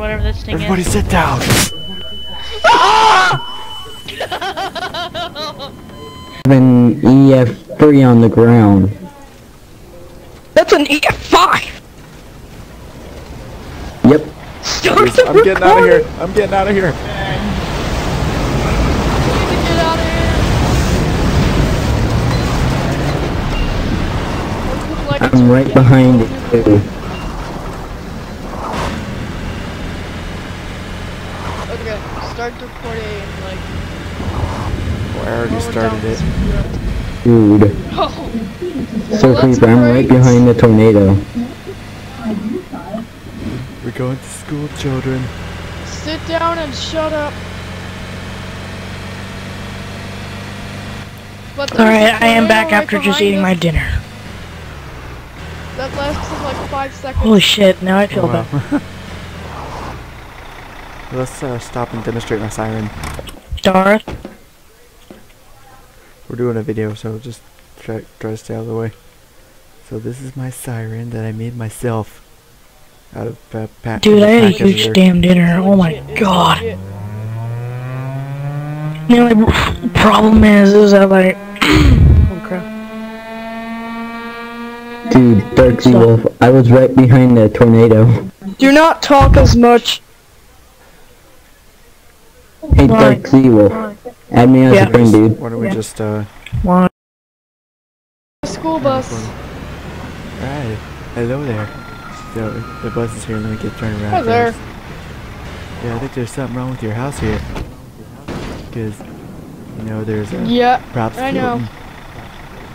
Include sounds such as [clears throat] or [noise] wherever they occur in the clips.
whatever this thing Everybody is. sit down. [laughs] An EF3 on the ground. That's an EF5! Yep. Start I'm getting out of here. I'm getting out of here. Get out of here. Like it's I'm right behind it Okay, start recording like. Well, I already started it. Dude. Oh, So that's creepy, I'm right behind the tornado. We're going to school, children. sit down and shut up. But Alright, I am back tornado after just eating us my dinner. That lasted like five seconds. Holy shit, now I feel Oh, bad. [laughs] wow. Let's uh, stop and demonstrate my siren. Darth, We're doing a video, so just try, try to stay out of the way. So this is my siren that I made myself. Out of uh, pa- dude, I had a package huge there. damn dinner. Oh my god. The only problem is, is that like, [clears throat] oh crap. Dude, Dark Sea Stop. Wolf, I was right behind the tornado. Do not talk as much. Hey, Why? Dark Sea Wolf, add me as Yeah. a friend, dude. Why don't we Yeah. just, uh... One. School bus. Alright. Hello there. So, the bus is here. Let me get turned around Hi there. Yeah, I think there's something wrong with your house here. Because, you know, there's a... Yeah, props I know. floating.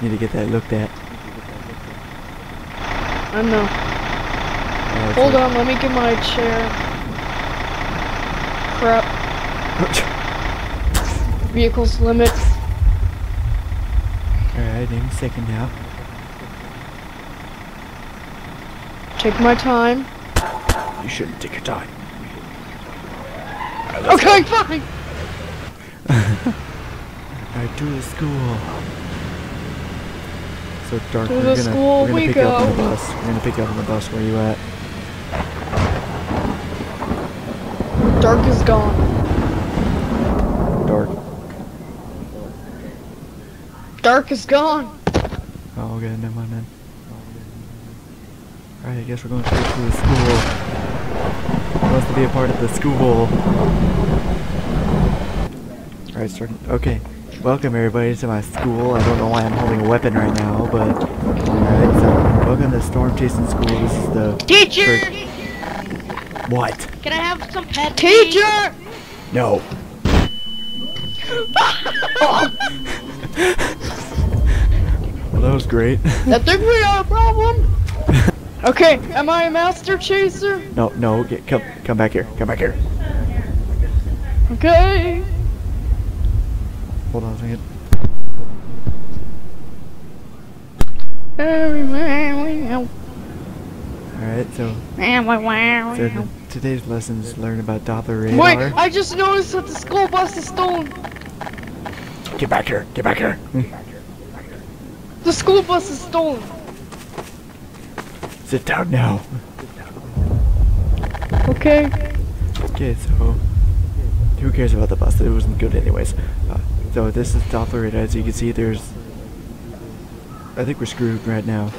Need to get that looked at. I know. Uh, Hold so- on, let me get my chair. Crap. Vehicles limits. Alright, in a second now. Take my time. You shouldn't take your time. Okay, fine. Alright, to the school. So Dark, To we're the gonna school we're gonna we pick you up on the bus. We're gonna pick you up on the bus. Where you at? Dark is gone. Dark. Dark is gone. Oh, okay, never mind then. Alright, I guess we're going straight to the school. Who wants to be a part of the school? Alright, starting. Okay. Welcome everybody to my school. I don't know why I'm holding a weapon right now, but alright, so welcome to Storm Chasing School. This is the Teacher! first- What? Can I have some pet Teacher! No. Well, that was great. [laughs] That think we got a problem? [laughs] okay, am I a master chaser? no, no, get come come back here. Come back here. Okay. Hold on a second. Alright, so, so today's lessons learn about Doppler radar. Wait. I just noticed that the school bus is stolen. Get back here. Get back here. The school bus is stolen. Sit down now. Okay. Okay, so who cares about the bus? It wasn't good anyways. Uh, so this is Doppler radar. As you can see, there's. I think we're screwed right now.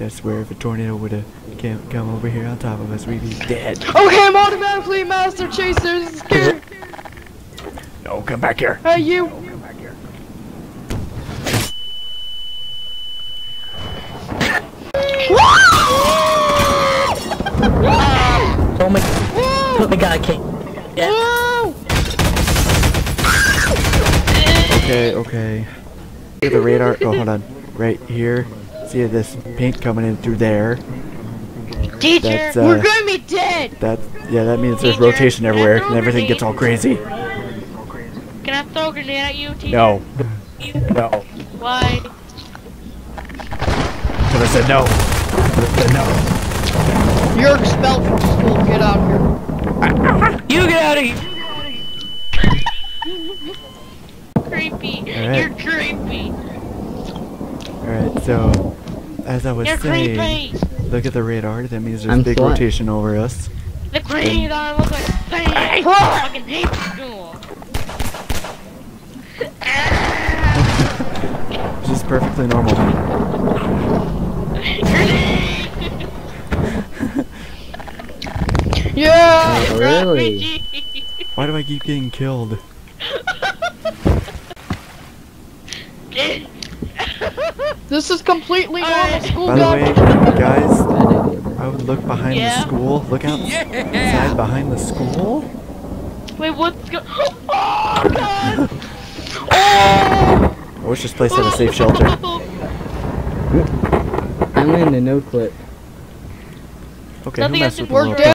I swear, if a tornado would have come, come over here on top of us, we'd be dead. Okay, I'm automatically a master chaser. This is scary. [laughs] No, come back here. Hey, you. Come back here. Oh my, oh my god, I. Yeah. Okay, okay. See the radar? Oh, hold on. Right here. See this paint coming in through there? Teacher, That's, we're uh, gonna be dead. That yeah, that means there's rotation everywhere and everything gets all crazy. Can I throw a grenade at you, teacher? No. No. Why? Cause I said no. I said no. You're expelled from school. Get out of here. You get out of here! Creepy. Alright. You're creepy. Alright, so as I was You're saying, creepy. look at the radar. That means there's I'm big flat. rotation over us. The green I look like I fucking hate school. This is perfectly normal. [laughs] Yeah! Oh, really? Why do I keep getting killed? [laughs] This is completely normal school By the way, guys, I would look behind Yeah? the school. Look outside behind the school. Wait, what's go- [gasps] Oh god! [laughs] I wish this place had a safe shelter. I'm in the no clip. Okay, Nothing who messed with the We're little dead.